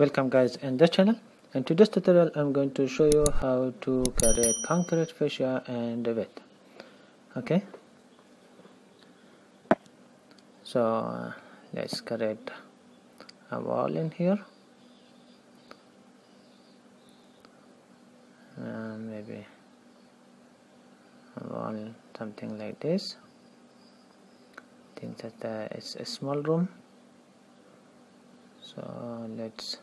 welcome guys in this channel. In today's tutorial i'm going to show you how to create concrete fascia and Revit okay? So uh, let's create a wall in here. Uh, maybe a wall something like this. Think that. Uh, it's a small room. So let's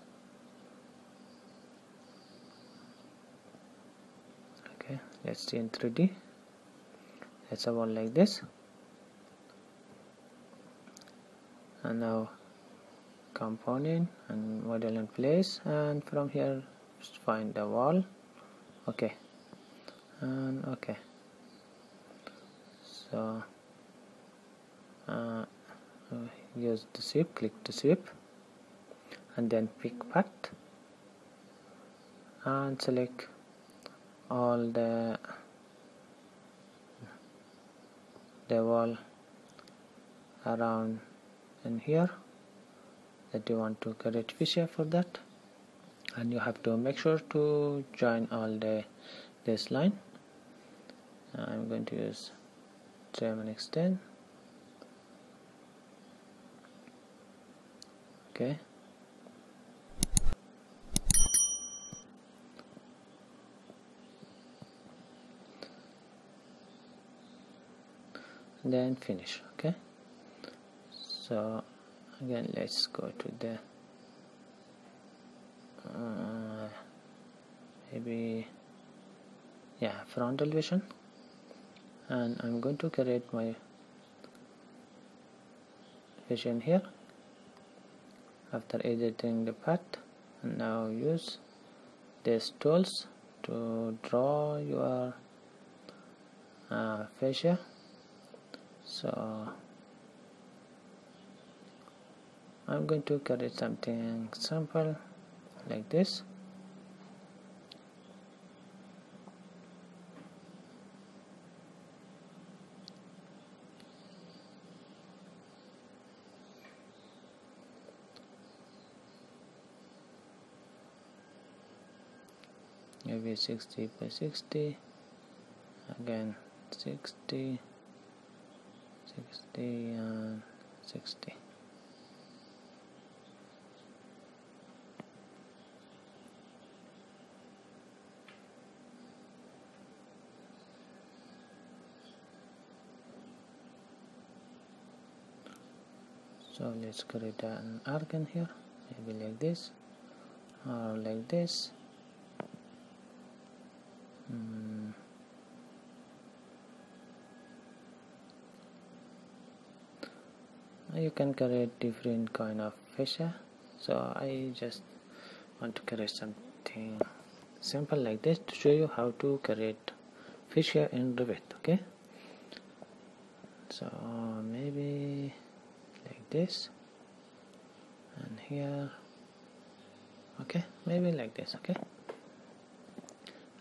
okay let's see in 3d let's have one like this. And now component and model in place and from here just find the wall. Okay. And okay. So uh, use the sweep click the sweep and then pick path. And select all the the wall around in here that you want to create fascia for that. And you have to make sure to join all the this line. I'm going to use trim and extend okay then finish okay? So again let's go to the uh, maybe yeah frontal vision. And I'm going to create my vision here. After editing the path and now use these tools to draw your uh, fascia so I'm going to create something simple like this. Maybe 60 by 60 again 60 60 and 60 so let's create an arc in here maybe like this or like this mm. You can create different kind of fascia so I just want to create something simple like this to show you how to create fascia in Revit okay? So maybe like this and here okay? Maybe like this okay?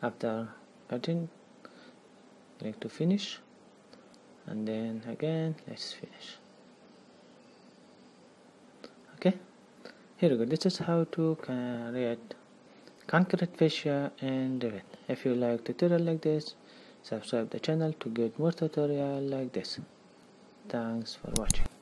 After cutting click to finish and then again let's finish okay? Here we go. This is how to create concrete fascia and Revit if you like tutorial like this subscribe the channel to get more tutorial like this. Thanks for watching